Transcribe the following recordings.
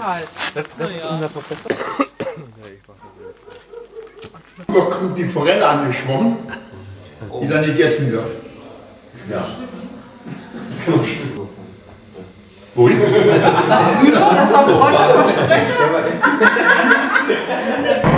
halt. Das, das ist ja. unser Professor. Da kommt die Forelle angeschwommen, die dann gegessen wird. Ja. Ui. Das war ein Freundschaft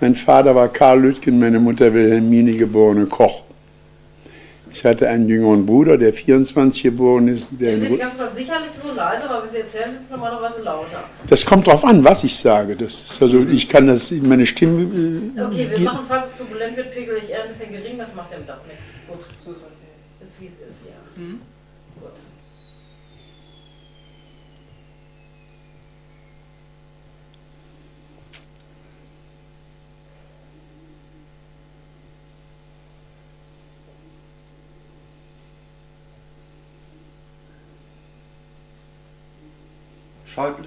Mein Vater war Karl Lütgen, meine Mutter Wilhelmine, geborene Koch. Ich hatte einen jüngeren Bruder, der 24 geboren ist. Der sind die in, ganze Zeit sicherlich so leise, aber wenn Sie erzählen, sind Sie normalerweise lauter. das kommt darauf an, was ich sage. Das ist also, ich kann das, meine Stimme. äh, Okay, wir machen, falls es turbulent wird, pegel ich eher ein bisschen gering, das macht dem Dach nichts. Gut, so ist okay. Jetzt wie es ist, ja. Gut. Schäuble.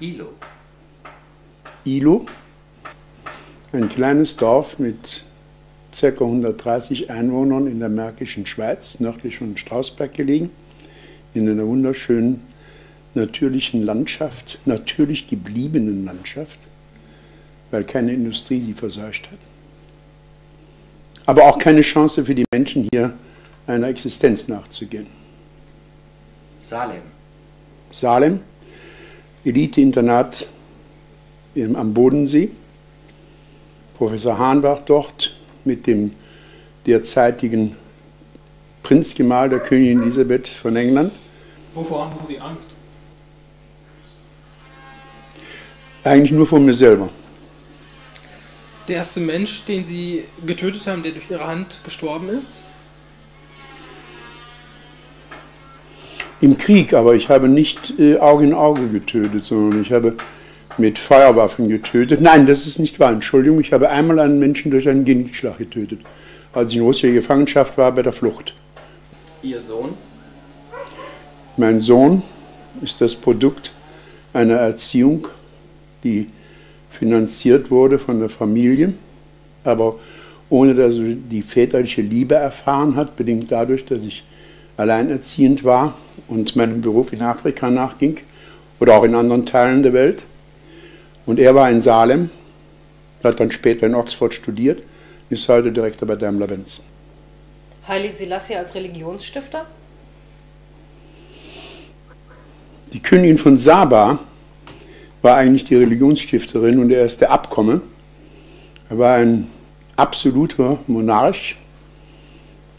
Ilo. Ilo, ein kleines Dorf mit ca. 130 Einwohnern in der Märkischen Schweiz, nördlich von Strausberg gelegen, in einer wunderschönen natürlichen Landschaft, natürlich gebliebenen Landschaft, weil keine Industrie sie verseucht hat. Aber auch keine Chance für die Menschen hier einer Existenz nachzugehen. Salem. Salem, Elite-Internat am Bodensee. Professor Hahn war dort mit dem derzeitigen Prinzgemahl der Königin Elisabeth von England. Wovor haben Sie Angst? Eigentlich nur vor mir selber. Der erste Mensch, den Sie getötet haben, der durch Ihre Hand gestorben ist? Im Krieg, aber ich habe nicht äh, Auge in Auge getötet, sondern ich habe mit Feuerwaffen getötet. Nein, das ist nicht wahr. Entschuldigung, ich habe einmal einen Menschen durch einen Genickschlag getötet, als ich in russischer Gefangenschaft war bei der Flucht. Ihr Sohn? Mein Sohn ist das Produkt einer Erziehung, die finanziert wurde von der Familie, aber ohne dass er die väterliche Liebe erfahren hat, bedingt dadurch, dass ich alleinerziehend war und meinem Beruf in Afrika nachging oder auch in anderen Teilen der Welt. Und er war in Salem, hat dann später in Oxford studiert, ist heute Direktor bei Daimler-Benz. Heilig Selassie als Religionsstifter? Die Königin von Saba war eigentlich die Religionsstifterin und er der Abkomme. Er war ein absoluter Monarch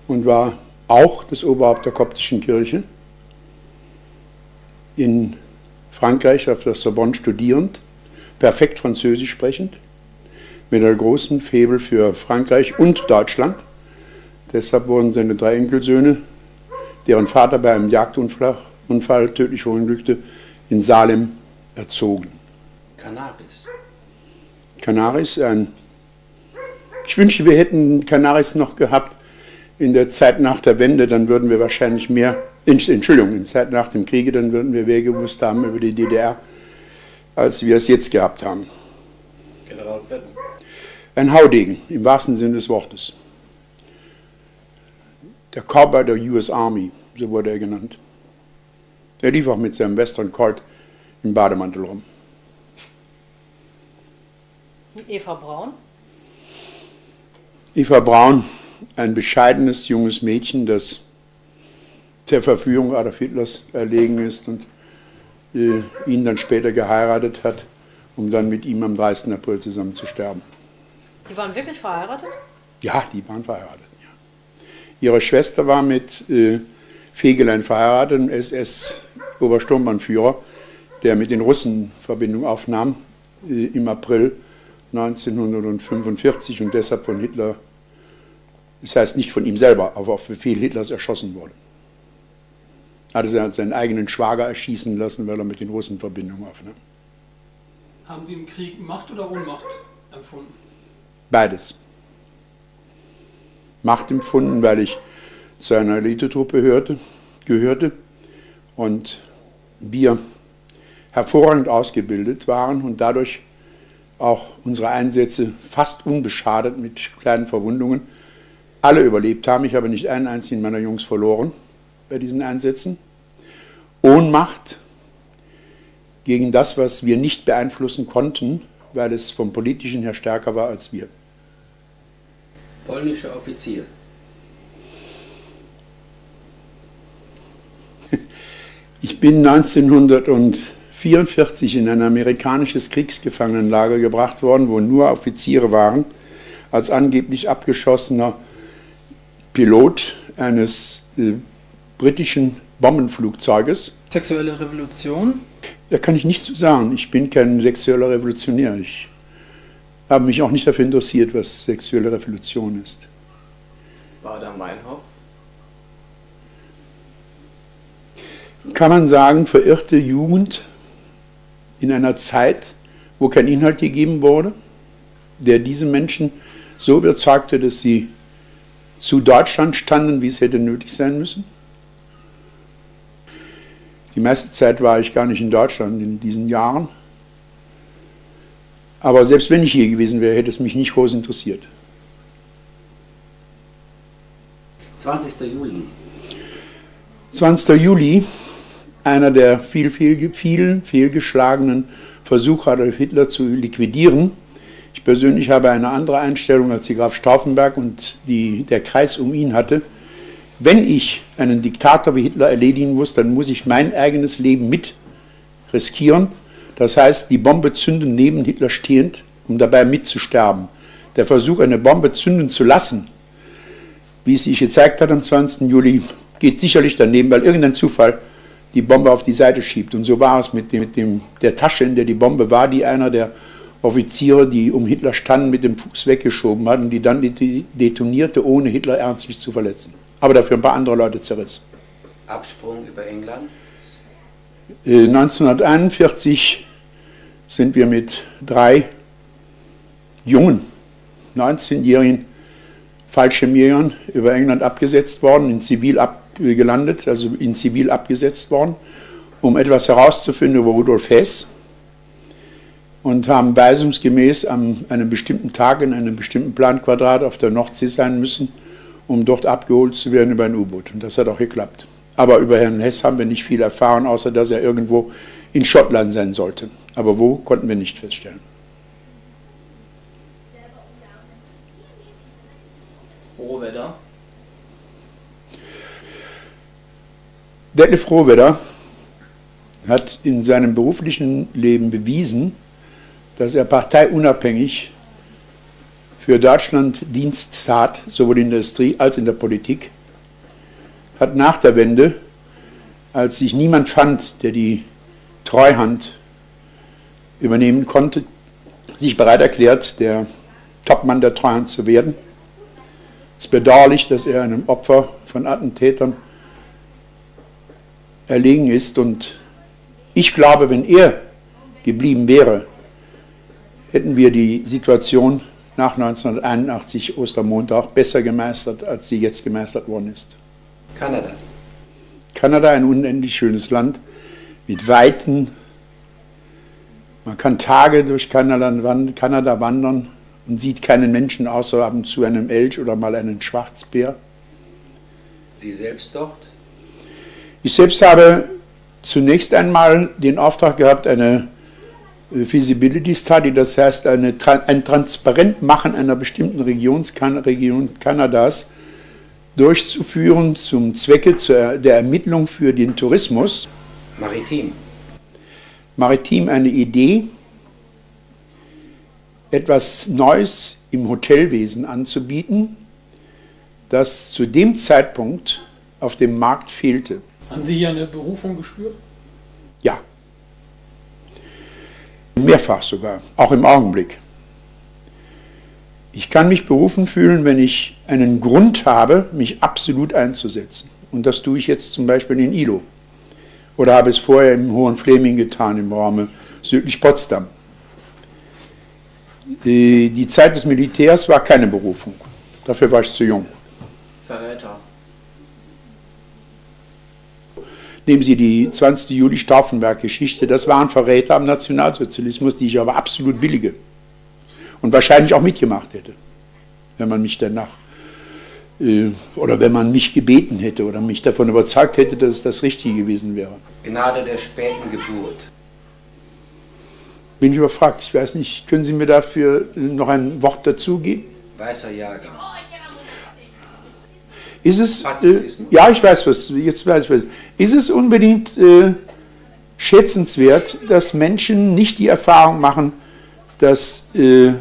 und war auch das Oberhaupt der koptischen Kirche. In Frankreich auf der Sorbonne studierend, perfekt Französisch sprechend, mit einer großen Faible für Frankreich und Deutschland. Deshalb wurden seine drei Enkelsöhne, deren Vater bei einem Jagdunfall Unfall tödlich verunglückte, in Salem erzogen. Cannabis. Canaris, ein. Ich wünschte, wir hätten Canaris noch gehabt in der Zeit nach der Wende, dann würden wir wahrscheinlich mehr, Entschuldigung, in der Zeit nach dem Kriege, dann würden wir mehr gewusst haben über die DDR, als wir es jetzt gehabt haben. General Patton. Ein Haudegen, im wahrsten Sinne des Wortes. Der Cowboy der US Army, so wurde er genannt. Er lief auch mit seinem Western Colt im Bademantel rum. Eva Braun? Eva Braun, ein bescheidenes junges Mädchen, das der Verführung Adolf Hitlers erlegen ist und äh, ihn dann später geheiratet hat, um dann mit ihm am 30. April zusammen zu sterben. Die waren wirklich verheiratet? Ja, die waren verheiratet. Ja. Ihre Schwester war mit äh, Fegelein verheiratet, SS-Obersturmbannführer, der mit den Russen Verbindung aufnahm äh, im April 1945 und deshalb von Hitler, das heißt nicht von ihm selber, aber auf Befehl Hitlers erschossen wurde. Hatte er seinen eigenen Schwager erschießen lassen, weil er mit den Russen Verbindung aufnahm. Haben Sie im Krieg Macht oder Ohnmacht empfunden? Beides. Macht empfunden, weil ich zu einer Elitetruppe hörte, gehörte und wir hervorragend ausgebildet waren und dadurch auch unsere Einsätze fast unbeschadet mit kleinen Verwundungen alle überlebt haben. Ich habe nicht einen einzigen meiner Jungs verloren bei diesen Einsätzen. Ohnmacht gegen das, was wir nicht beeinflussen konnten, weil es vom politischen her stärker war als wir. Polnischer Offizier. Ich bin 1944 in ein amerikanisches Kriegsgefangenenlager gebracht worden, wo nur Offiziere waren, als angeblich abgeschossener Pilot eines äh, britischen Bombenflugzeuges. Sexuelle Revolution? Da kann ich nichts zu sagen. Ich bin kein sexueller Revolutionär. Ich habe mich auch nicht dafür interessiert, was sexuelle Revolution ist. War da Meinhof? Kann man sagen, verirrte Jugend in einer Zeit, wo kein Inhalt gegeben wurde, der diese Menschen so überzeugte, dass sie zu Deutschland standen, wie es hätte nötig sein müssen? Die meiste Zeit war ich gar nicht in Deutschland in diesen Jahren. Aber selbst wenn ich hier gewesen wäre, hätte es mich nicht groß interessiert. 20. Juli. 20. Juli, einer der viel, viel, vielen fehlgeschlagenen Versuche, Adolf Hitler zu liquidieren. Ich persönlich habe eine andere Einstellung, als die Graf Stauffenberg und die, der Kreis um ihn hatte. Wenn ich einen Diktator wie Hitler erledigen muss, dann muss ich mein eigenes Leben mit riskieren das heißt, die Bombe zünden neben Hitler stehend, um dabei mitzusterben. Der Versuch, eine Bombe zünden zu lassen, wie es sich gezeigt hat am 20. Juli, geht sicherlich daneben, weil irgendein Zufall die Bombe auf die Seite schiebt. Und so war es mit, dem, mit dem, der Tasche, in der die Bombe war, die einer der Offiziere, die um Hitler standen, mit dem Fuß weggeschoben hat und die dann detonierte, ohne Hitler ernstlich zu verletzen. Aber dafür ein paar andere Leute zerriss. Absprung über England? 1941 äh, sind wir mit drei jungen, 19-jährigen Fallschirmjägern über England abgesetzt worden, in Zivil abgelandet, also in Zivil abgesetzt worden, um etwas herauszufinden über Rudolf Hess und haben weisungsgemäß an einem bestimmten Tag in einem bestimmten Planquadrat auf der Nordsee sein müssen, um dort abgeholt zu werden über ein U-Boot. Und das hat auch geklappt. Aber über Herrn Hess haben wir nicht viel erfahren, außer dass er irgendwo in Schottland sein sollte. Aber wo, konnten wir nicht feststellen. Rohwedder. Detlef Rohwedder hat in seinem beruflichen Leben bewiesen, dass er parteiunabhängig für Deutschland Dienst tat, sowohl in der Industrie als in der Politik, hat nach der Wende, als sich niemand fand, der die Treuhand übernehmen konnte, sich bereit erklärt, der Topmann der Treuhand zu werden. Es ist bedauerlich, dass er einem Opfer von Attentätern erlegen ist und ich glaube, wenn er geblieben wäre, hätten wir die Situation nach 1981 Ostermontag besser gemeistert, als sie jetzt gemeistert worden ist. Kanada. Kanada, ein unendlich schönes Land mit weiten man kann Tage durch Kanada wandern und sieht keinen Menschen außer ab und zu einem Elch oder mal einen Schwarzbär. Sie selbst dort? Ich selbst habe zunächst einmal den Auftrag gehabt, eine Feasibility Study, das heißt eine, ein Transparentmachen einer bestimmten Regions, Region Kanadas durchzuführen zum Zwecke der Ermittlung für den Tourismus. Maritim. Maritim eine Idee, etwas Neues im Hotelwesen anzubieten, das zu dem Zeitpunkt auf dem Markt fehlte. Haben Sie hier eine Berufung gespürt? Ja. Mehrfach sogar, auch im Augenblick. Ich kann mich berufen fühlen, wenn ich einen Grund habe, mich absolut einzusetzen. Und das tue ich jetzt zum Beispiel in ILO. Oder habe es vorher im Hohen Fleming getan, im Raum südlich Potsdam. Die, die Zeit des Militärs war keine Berufung. Dafür war ich zu jung. Verräter. Nehmen Sie die 20. Juli Stauffenberg-Geschichte. Das waren Verräter am Nationalsozialismus, die ich aber absolut billige. Und wahrscheinlich auch mitgemacht hätte, wenn man mich danach äh, oder wenn man mich gebeten hätte oder mich davon überzeugt hätte, dass es das Richtige gewesen wäre. Gnade der späten Geburt. Bin ich überfragt. Ich weiß nicht, können Sie mir dafür noch ein Wort dazugeben? Weißer Jahrgang. Ist es, äh, ja, ich weiß was, jetzt weiß ich was. Ist es unbedingt äh, schätzenswert, dass Menschen nicht die Erfahrung machen, dass äh,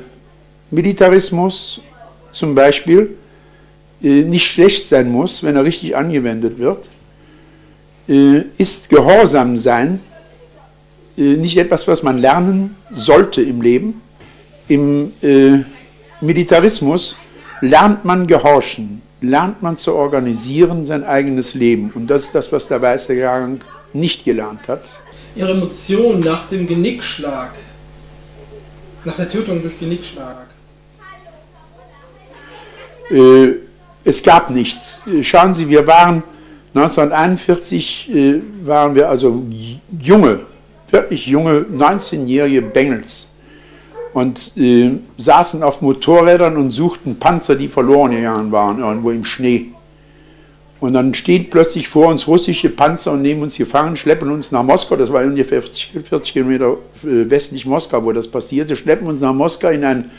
Militarismus zum Beispiel äh, nicht schlecht sein muss, wenn er richtig angewendet wird? Äh, ist Gehorsam sein äh, nicht etwas, was man lernen sollte im Leben? Im äh, Militarismus lernt man gehorchen, lernt man zu organisieren sein eigenes Leben. Und das ist das, was der Weiße Jahrgang nicht gelernt hat. Ihre Emotion nach dem Genickschlag, nach der Tötung durch Genickschlag. Äh, es gab nichts. Äh, Schauen Sie, wir waren 1941, äh, waren wir also junge, wirklich junge, 19-jährige Bengels und äh, saßen auf Motorrädern und suchten Panzer, die verloren gegangen waren, irgendwo im Schnee. Und dann stehen plötzlich vor uns russische Panzer und nehmen uns gefangen, schleppen uns nach Moskau. Das war ungefähr 40, 40 Kilometer äh, westlich Moskau, wo das passierte. Schleppen uns nach Moskau in, ein,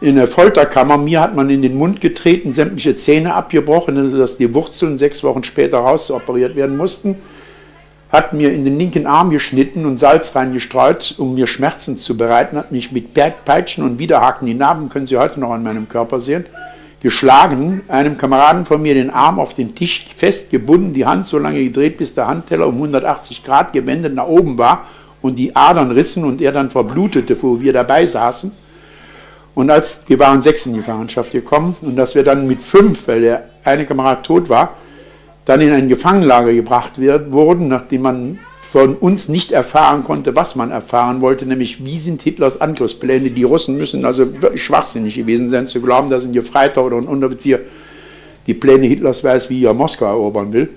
in eine Folterkammer. Mir hat man in den Mund getreten, sämtliche Zähne abgebrochen, sodass die Wurzeln sechs Wochen später rausoperiert werden mussten. Hat mir in den linken Arm geschnitten und Salz reingestreut, um mir Schmerzen zu bereiten. Hat mich mit Peitschen und Widerhaken, die Narben können Sie heute noch an meinem Körper sehen, geschlagen, einem Kameraden von mir den Arm auf den Tisch festgebunden, die Hand so lange gedreht, bis der Handteller um 180 Grad gewendet nach oben war und die Adern rissen und er dann verblutete, wo wir dabei saßen. Und als wir waren sechs in die Gefangenschaft gekommen und dass wir dann mit fünf, weil der eine Kamerad tot war, dann in ein Gefangenlager gebracht wird, wurden, nachdem man von uns nicht erfahren konnte, was man erfahren wollte, nämlich wie sind Hitlers Angriffspläne. Die Russen müssen also wirklich schwachsinnig gewesen sein, zu glauben, dass ein Gefreiter oder ein Unteroffizier die Pläne Hitlers weiß, wie er Moskau erobern will.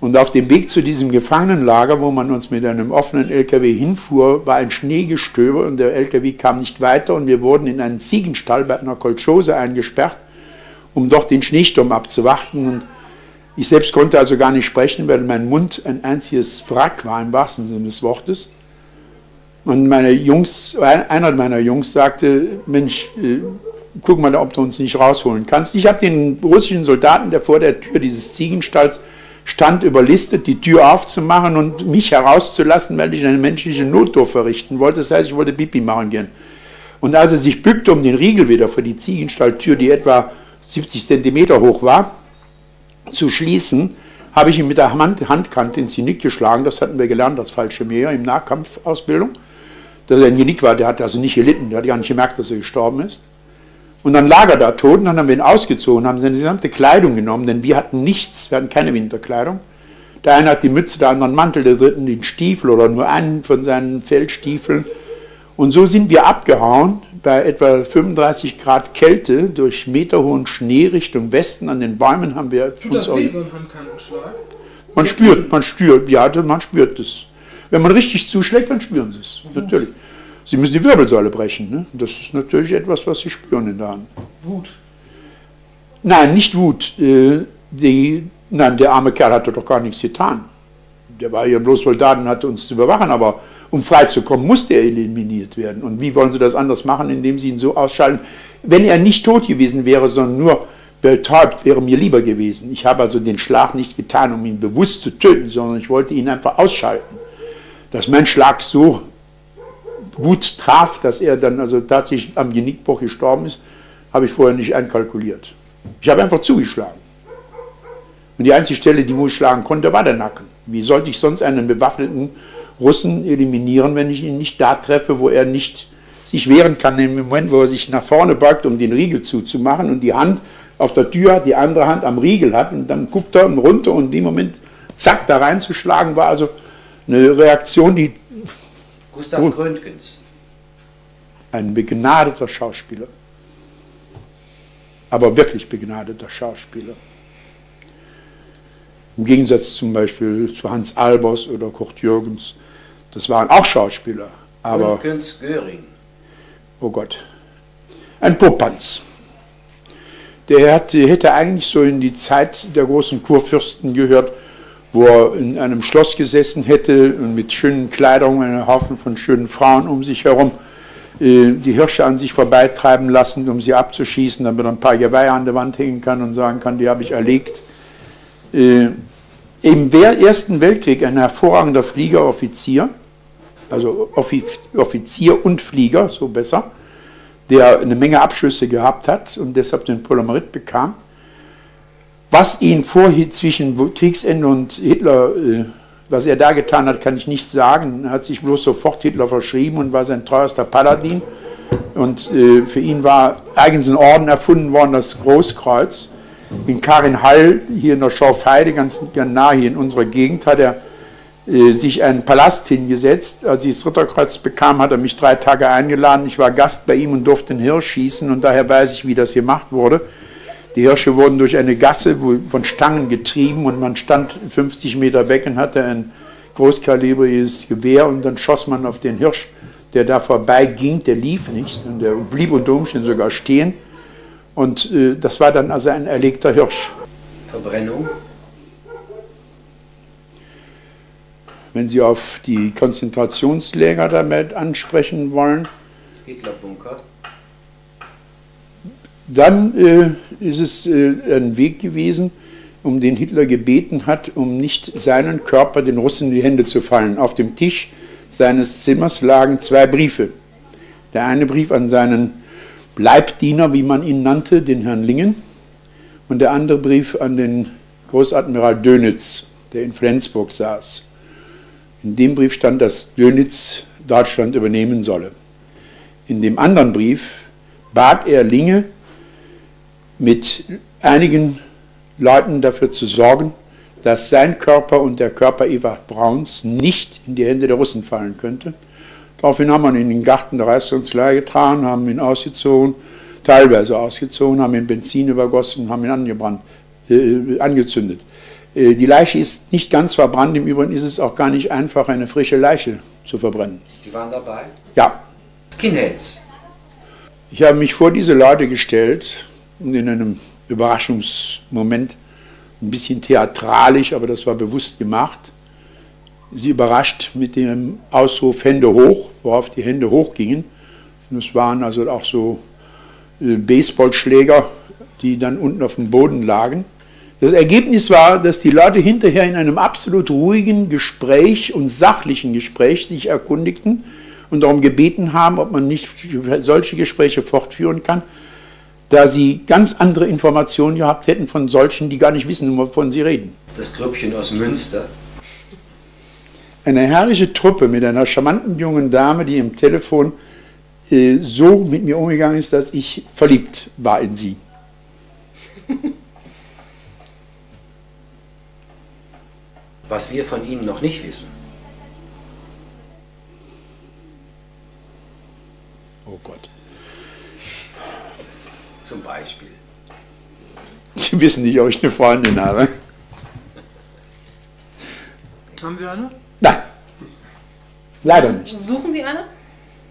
Und auf dem Weg zu diesem Gefangenenlager, wo man uns mit einem offenen LKW hinfuhr, war ein Schneegestöber und der LKW kam nicht weiter und wir wurden in einen Ziegenstall bei einer Kolchose eingesperrt, um dort den Schneesturm abzuwarten. Und ich selbst konnte also gar nicht sprechen, weil mein Mund ein einziges Wrack war, im wahrsten Sinne des Wortes. Und meine Jungs, einer meiner Jungs sagte, Mensch, äh, guck mal, ob du uns nicht rausholen kannst. Ich habe den russischen Soldaten, der vor der Tür dieses Ziegenstalls stand, überlistet, die Tür aufzumachen und mich herauszulassen, weil ich eine menschliche Notdurft verrichten wollte. Das heißt, ich wollte Pipi machen gehen. Und als er sich bückte, um den Riegel wieder für die Ziegenstalltür, die etwa 70 Zentimeter hoch war, zu schließen, habe ich ihn mit der Hand, Handkante ins Genick geschlagen. Das hatten wir gelernt als Fallschirmjäger im Nahkampfausbildung. Dass er ein Genick war, der hat also nicht gelitten, der hat gar nicht gemerkt, dass er gestorben ist. Und dann lag er da tot und dann haben wir ihn ausgezogen, haben seine gesamte Kleidung genommen, denn wir hatten nichts, wir hatten keine Winterkleidung. Der eine hat die Mütze, der andere einen Mantel, der dritte den Stiefel oder nur einen von seinen Feldstiefeln. Und so sind wir abgehauen bei etwa 35 Grad Kälte durch meterhohen Schnee Richtung Westen. An den Bäumen haben wir Tut das weh, so ein Handkantenschlag? Man spürt, man spürt, ja, man spürt es. Wenn man richtig zuschlägt, dann spüren sie es. Mhm. Natürlich. Sie müssen die Wirbelsäule brechen. Ne? Das ist natürlich etwas, was Sie spüren in der Hand. Wut. Nein, nicht Wut. Äh, Die, nein, der arme Kerl hatte doch gar nichts getan. Der war ja bloß Soldat und hatte uns zu überwachen, aber um freizukommen, musste er eliminiert werden. Und wie wollen Sie das anders machen, indem Sie ihn so ausschalten? Wenn er nicht tot gewesen wäre, sondern nur betäubt, wäre mir lieber gewesen. Ich habe also den Schlag nicht getan, um ihn bewusst zu töten, sondern ich wollte ihn einfach ausschalten. dass mein Schlag so gut traf, dass er dann also tatsächlich am Genickbruch gestorben ist, habe ich vorher nicht einkalkuliert. Ich habe einfach zugeschlagen. Und die einzige Stelle, die wo ich schlagen konnte, war der Nacken. Wie sollte ich sonst einen bewaffneten Russen eliminieren, wenn ich ihn nicht da treffe, wo er nicht sich wehren kann, im Moment, wo er sich nach vorne beugt, um den Riegel zuzumachen und die Hand auf der Tür hat, die andere Hand am Riegel hat und dann guckt er runter und in dem Moment, zack, da reinzuschlagen, war also eine Reaktion, die Gustav Gut. Gründgens. ein begnadeter Schauspieler, aber wirklich begnadeter Schauspieler. Im Gegensatz zum Beispiel zu Hans Albers oder Kurt Jürgens, das waren auch Schauspieler, aber Gründgens Göring. oh Gott, ein Popanz. Der hat, der hätte eigentlich so in die Zeit der großen Kurfürsten gehört, wo er in einem Schloss gesessen hätte und mit schönen Kleidungen, einem Haufen von schönen Frauen um sich herum, äh, die Hirsche an sich vorbeitreiben lassen, um sie abzuschießen, damit er ein paar Geweihe an der Wand hängen kann und sagen kann, die habe ich erlegt. Äh, Im Ersten Weltkrieg ein hervorragender Fliegeroffizier, also Offi- Offizier und Flieger, so besser, der eine Menge Abschüsse gehabt hat und deshalb den Polomarit bekam. Was ihn vorher zwischen Kriegsende und Hitler, äh, was er da getan hat, kann ich nicht sagen. Er hat sich bloß sofort Hitler verschrieben und war sein treuerster Paladin. Und äh, für ihn war eigens ein Orden erfunden worden, das Großkreuz. In Karinhall, hier in der Schorfheide, ganz, nah hier in unserer Gegend, hat er sich einen Palast hingesetzt. Als ich das Ritterkreuz bekam, hat er mich drei Tage eingeladen. Ich war Gast bei ihm und durfte einen Hirsch schießen und daher weiß ich, wie das gemacht wurde. Die Hirsche wurden durch eine Gasse von Stangen getrieben und man stand 50 Meter weg und hatte ein großkalibriges Gewehr und dann schoss man auf den Hirsch, der da vorbeiging, der lief nicht und der blieb unter Umständen sogar stehen. Und äh, das war dann also ein erlegter Hirsch. Verbrennung. Wenn Sie auf die Konzentrationsläger damit ansprechen wollen, Hitlerbunker. dann äh, ist es äh, ein Weg gewesen, um den Hitler gebeten hat, um nicht seinen Körper den Russen in die Hände zu fallen. Auf dem Tisch seines Zimmers lagen zwei Briefe. Der eine Brief an seinen Leibdiener, wie man ihn nannte, den Herrn Lingen, und der andere Brief an den Großadmiral Dönitz, der in Flensburg saß. In dem Brief stand, dass Dönitz Deutschland übernehmen solle. In dem anderen Brief bat er Linge, mit einigen Leuten dafür zu sorgen, dass sein Körper und der Körper Ewald Brauns nicht in die Hände der Russen fallen könnte. Daraufhin haben wir ihn in den Garten der Reichskanzlei getragen, haben ihn ausgezogen, teilweise ausgezogen, haben ihn Benzin übergossen und haben ihn angebrannt, äh, angezündet. Äh, die Leiche ist nicht ganz verbrannt, im Übrigen ist es auch gar nicht einfach, eine frische Leiche zu verbrennen. Die waren dabei. Ja, Skinheads. Ich habe mich vor diese Leute gestellt und in einem Überraschungsmoment, ein bisschen theatralisch, aber das war bewusst gemacht, sie überrascht mit dem Ausruf Hände hoch, worauf die Hände hochgingen. Und es waren also auch so äh, Baseballschläger, die dann unten auf dem Boden lagen. Das Ergebnis war, dass die Leute hinterher in einem absolut ruhigen Gespräch und sachlichen Gespräch sich erkundigten und darum gebeten haben, ob man nicht solche Gespräche fortführen kann, da sie ganz andere Informationen gehabt hätten von solchen, die gar nicht wissen, wovon sie reden. Das Grüppchen aus Münster. Eine herrliche Truppe mit einer charmanten jungen Dame, die im Telefon äh, so mit mir umgegangen ist, dass ich verliebt war in sie. Was wir von ihnen noch nicht wissen. Oh Gott. Zum Beispiel. Sie wissen nicht, ob ich eine Freundin habe. Haben Sie eine? Nein. Leider nicht. Suchen Sie eine?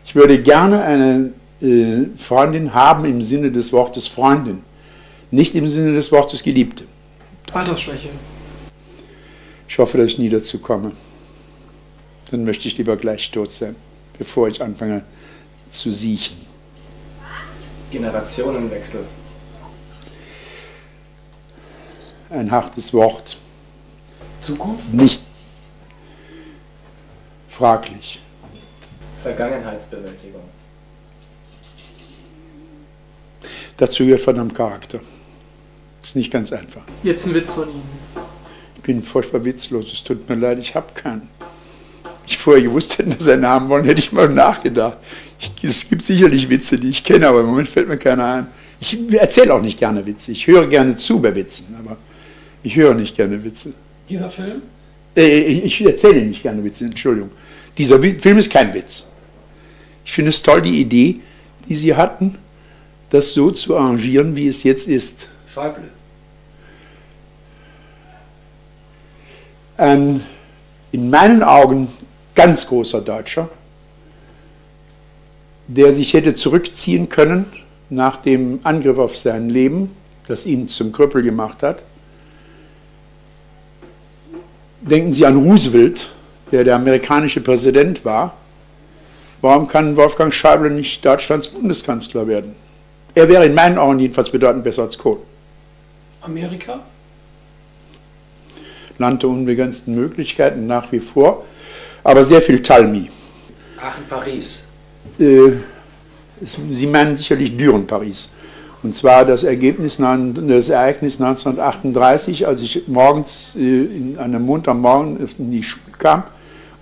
Ich würde gerne eine äh, Freundin haben im Sinne des Wortes Freundin, nicht im Sinne des Wortes Geliebte. Altersschwäche. Ich hoffe, dass ich nie dazu komme. Dann möchte ich lieber gleich tot sein, bevor ich anfange zu siechen. Generationenwechsel. Ein hartes Wort. Zukunft? Nicht fraglich. Vergangenheitsbewältigung. Dazu gehört verdammt Charakter. Ist nicht ganz einfach. Jetzt ein Witz von Ihnen. Ich bin furchtbar witzlos, es tut mir leid, ich habe keinen. Ich vorher gewusst hätte, dass sie einen haben wollen, hätte ich mal nachgedacht. Ich, es gibt sicherlich Witze, die ich kenne, aber im Moment fällt mir keiner ein. Ich erzähle auch nicht gerne Witze. Ich höre gerne zu bei Witzen, aber ich höre nicht gerne Witze. Dieser Film? Äh, ich erzähle nicht gerne Witze, Entschuldigung. Dieser Film ist kein Witz. Ich finde es toll, die Idee, die Sie hatten, das so zu arrangieren, wie es jetzt ist. Schäuble. Ein in meinen Augen ganz großer Deutscher, der sich hätte zurückziehen können nach dem Angriff auf sein Leben, das ihn zum Krüppel gemacht hat. Denken Sie an Roosevelt, der der amerikanische Präsident war. Warum kann Wolfgang Schäuble nicht Deutschlands Bundeskanzler werden? Er wäre in meinen Augen jedenfalls bedeutend besser als Kohl. Amerika? Land der unbegrenzten Möglichkeiten nach wie vor, aber sehr viel Talmi. Aachen, Paris. Äh, es, Sie meinen sicherlich Düren, Paris. Und zwar das Ergebnis, das Ereignis 1938, als ich morgens äh, in einem Montagmorgen in die Schule kam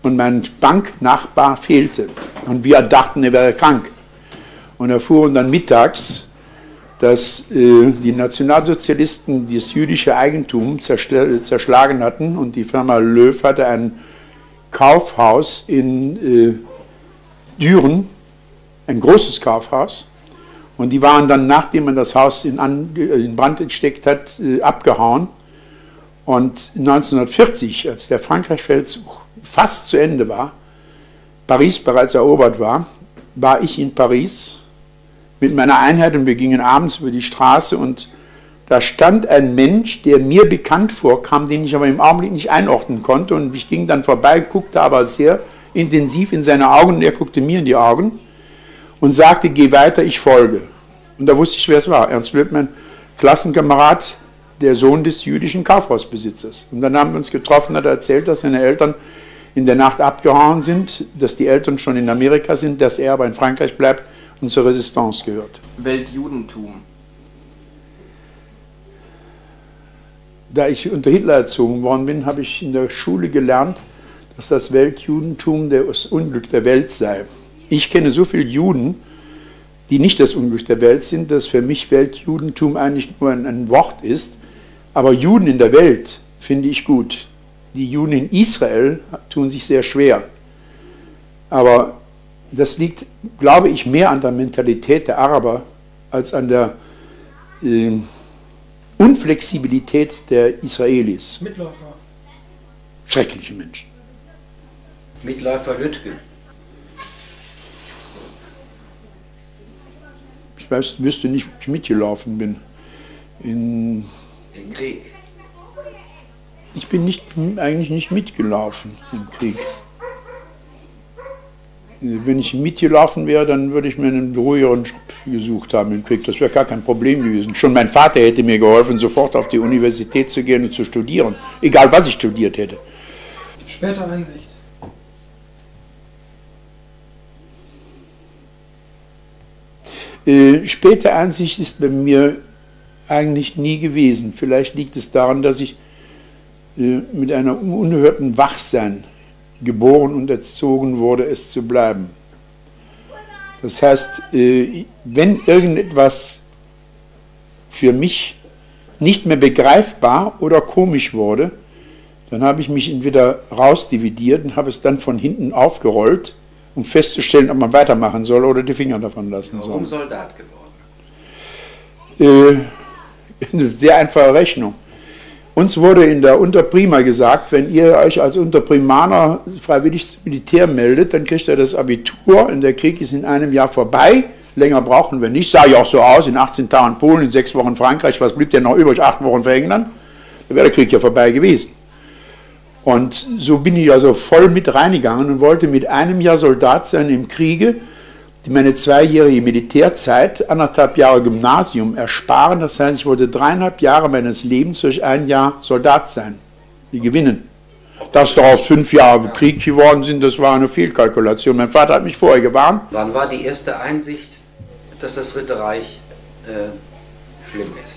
und mein Banknachbar fehlte. Und wir dachten, er wäre krank. Und erfuhren dann mittags, dass äh, die Nationalsozialisten das jüdische Eigentum zerschlagen hatten und die Firma Löw hatte ein Kaufhaus in äh, Düren, ein großes Kaufhaus. Und die waren dann, nachdem man das Haus in, An in Brand gesteckt hat, äh, abgehauen. Und 1940, als der Frankreich-Feldzug fast zu Ende war, Paris bereits erobert war, war ich in Paris mit meiner Einheit und wir gingen abends über die Straße und da stand ein Mensch, der mir bekannt vorkam, den ich aber im Augenblick nicht einordnen konnte und ich ging dann vorbei, guckte aber sehr intensiv in seine Augen und er guckte mir in die Augen und sagte, geh weiter, ich folge. Und da wusste ich, wer es war. Ernst Löbmann, Klassenkamerad, der Sohn des jüdischen Kaufhausbesitzers. Und dann haben wir uns getroffen, hat er erzählt, dass seine Eltern in der Nacht abgehauen sind, dass die Eltern schon in Amerika sind, dass er aber in Frankreich bleibt und zur Resistance gehört. Weltjudentum. Da ich unter Hitler erzogen worden bin, habe ich in der Schule gelernt, dass das Weltjudentum das Unglück der Welt sei. Ich kenne so viele Juden, die nicht das Unglück der Welt sind, dass für mich Weltjudentum eigentlich nur ein, ein Wort ist. Aber Juden in der Welt finde ich gut. Die Juden in Israel tun sich sehr schwer. Aber das liegt, glaube ich, mehr an der Mentalität der Araber als an der äh, Unflexibilität der Israelis. Mitläufer. Schreckliche Menschen. Mitläufer Lütgen. Ich weiß, wüsste nicht, wie ich mitgelaufen bin. In, Den Krieg. ich bin nicht, eigentlich nicht mitgelaufen im Krieg. Wenn ich mitgelaufen wäre, dann würde ich mir einen ruhigeren Job gesucht haben im Krieg. Das wäre gar kein Problem gewesen. Schon mein Vater hätte mir geholfen, sofort auf die Universität zu gehen und zu studieren. Egal, was ich studiert hätte. Später Einsicht. Äh, späte Einsicht ist bei mir eigentlich nie gewesen. Vielleicht liegt es daran, dass ich äh, mit einem unerhörten Wachsein geboren und erzogen wurde, es zu bleiben. Das heißt, äh, wenn irgendetwas für mich nicht mehr begreifbar oder komisch wurde, dann habe ich mich entweder rausdividiert und habe es dann von hinten aufgerollt, um festzustellen, ob man weitermachen soll oder die Finger davon lassen soll. Warum Soldat geworden? Äh, eine sehr einfache Rechnung. Uns wurde in der Unterprima gesagt, wenn ihr euch als Unterprimaner freiwillig zum Militär meldet, dann kriegt ihr das Abitur und der Krieg ist in einem Jahr vorbei. Länger brauchen wir nicht. Sah ja auch so aus, in 18 Tagen Polen, in 6 Wochen Frankreich, was blieb denn noch übrig? 8 Wochen für England. Da wäre der Krieg ja vorbei gewesen. Und so bin ich also voll mit reingegangen und wollte mit einem Jahr Soldat sein im Kriege, meine zweijährige Militärzeit, anderthalb Jahre Gymnasium ersparen. Das heißt, ich wollte dreieinhalb Jahre meines Lebens durch ein Jahr Soldat sein, die gewinnen. Dass daraus fünf Jahre Krieg geworden sind, das war eine Fehlkalkulation. Mein Vater hat mich vorher gewarnt. Wann war die erste Einsicht, dass das Dritte Reich äh, schlimm ist?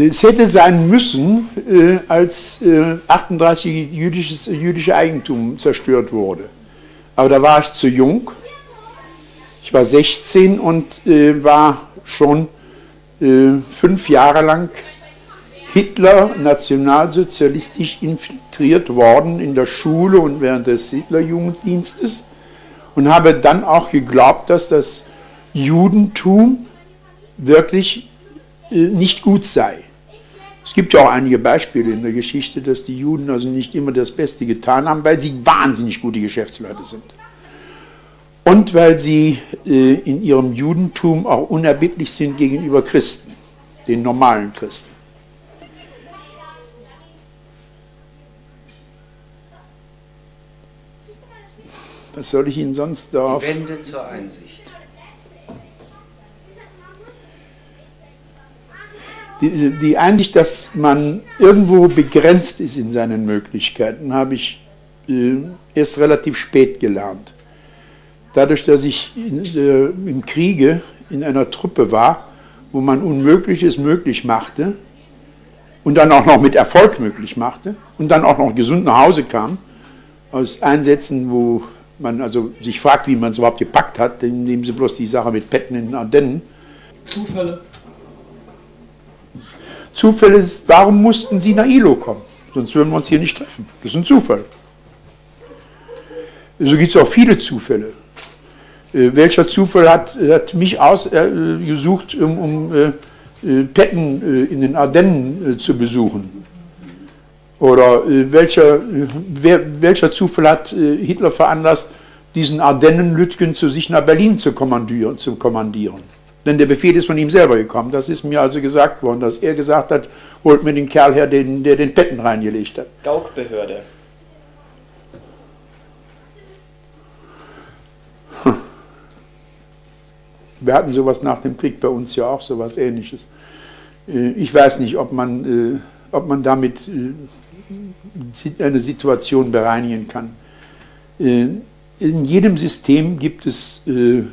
Es hätte sein müssen, äh, als äh, 38 jüdisches, jüdische Eigentum zerstört wurde. Aber da war ich zu jung. Ich war 16 und äh, war schon äh, fünf Jahre lang Hitler nationalsozialistisch infiltriert worden in der Schule und während des Hitlerjugenddienstes und habe dann auch geglaubt, dass das Judentum wirklich äh, nicht gut sei. Es gibt ja auch einige Beispiele in der Geschichte, dass die Juden also nicht immer das Beste getan haben, weil sie wahnsinnig gute Geschäftsleute sind. Und weil sie äh, in ihrem Judentum auch unerbittlich sind gegenüber Christen, den normalen Christen. Was soll ich Ihnen sonst darauf? Die Wende zur Einsicht. Die, die Einsicht, dass man irgendwo begrenzt ist in seinen Möglichkeiten, habe ich äh, erst relativ spät gelernt. Dadurch, dass ich in, äh, im Kriege in einer Truppe war, wo man Unmögliches möglich machte und dann auch noch mit Erfolg möglich machte und dann auch noch gesund nach Hause kam, aus Einsätzen, wo man also sich fragt, wie man es überhaupt gepackt hat, indem sie bloß die Sache mit Petten in den Ardennen. Zufälle. Zufälle, warum mussten sie nach ILO kommen? Sonst würden wir uns hier nicht treffen. Das ist ein Zufall. So gibt es auch viele Zufälle. Äh, welcher Zufall hat, hat mich ausgesucht, äh, um, um äh, äh Petten äh, in den Ardennen äh, zu besuchen? Oder welcher, wer, welcher Zufall hat Hitler veranlasst, diesen Ardennen-Lütgen zu sich nach Berlin zu kommandieren, zu kommandieren? Denn der Befehl ist von ihm selber gekommen. Das ist mir also gesagt worden, dass er gesagt hat, holt mir den Kerl her, den, der den Petten reingelegt hat. Gaukbehörde. Wir hatten sowas nach dem Krieg bei uns ja auch, sowas ähnliches. Äh, ich weiß nicht, ob man, äh, ob man damit äh, eine Situation bereinigen kann. In jedem System gibt es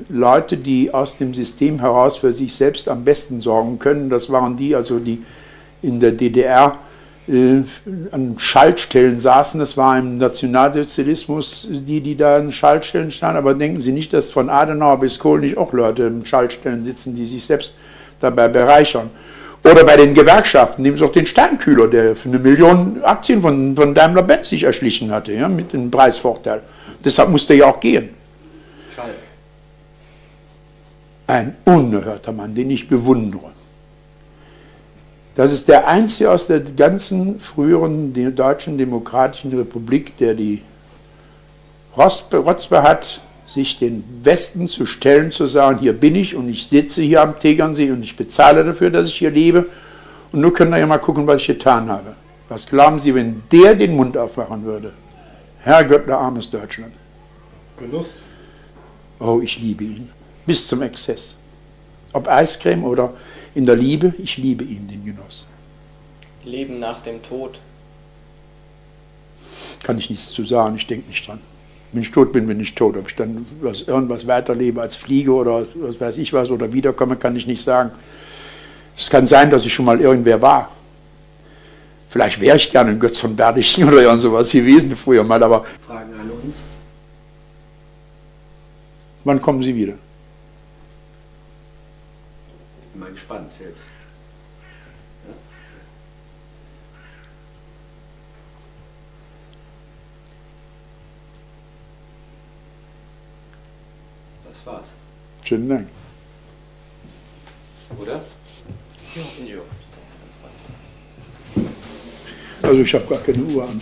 Leute, die aus dem System heraus für sich selbst am besten sorgen können. Das waren die, also die in der DDR äh, an Schaltstellen saßen. Das war im Nationalsozialismus die, die da an Schaltstellen standen. Aber denken Sie nicht, dass von Adenauer bis Kohl nicht auch Leute an Schaltstellen sitzen, die sich selbst dabei bereichern. Oder bei den Gewerkschaften, nehmen Sie auch den Sternkühler, der für eine Million Aktien von, von Daimler-Benz sich erschlichen hatte, ja, mit dem Preisvorteil. Deshalb musste er ja auch gehen. Schall. Ein unerhörter Mann, den ich bewundere. Das ist der einzige aus der ganzen früheren deutschen demokratischen Republik, der die Rotzbe hat, sich den Westen zu stellen, zu sagen, hier bin ich und ich sitze hier am Tegernsee und ich bezahle dafür, dass ich hier lebe. Und nur können wir ja mal gucken, was ich getan habe. Was glauben Sie, wenn der den Mund aufmachen würde? Herrgott, der armes Deutschland. Genuss. Oh, ich liebe ihn. Bis zum Exzess. Ob Eiscreme oder in der Liebe, ich liebe ihn, den Genuss. Leben nach dem Tod. Kann ich nichts zu sagen, ich denke nicht dran. Wenn ich tot bin, bin ich tot. Ob ich dann was, irgendwas weiterlebe als Fliege oder was weiß ich was oder wiederkomme, kann ich nicht sagen. Es kann sein, dass ich schon mal irgendwer war. Vielleicht wäre ich gerne ein Götz von Berdichen oder irgend sowas gewesen früher mal, aber. Fragen alle uns. Wann kommen Sie wieder? Bin mal gespannt selbst. Das war's. Schönen Dank. Oder? Jo. Also ich habe gar keine Uhr an.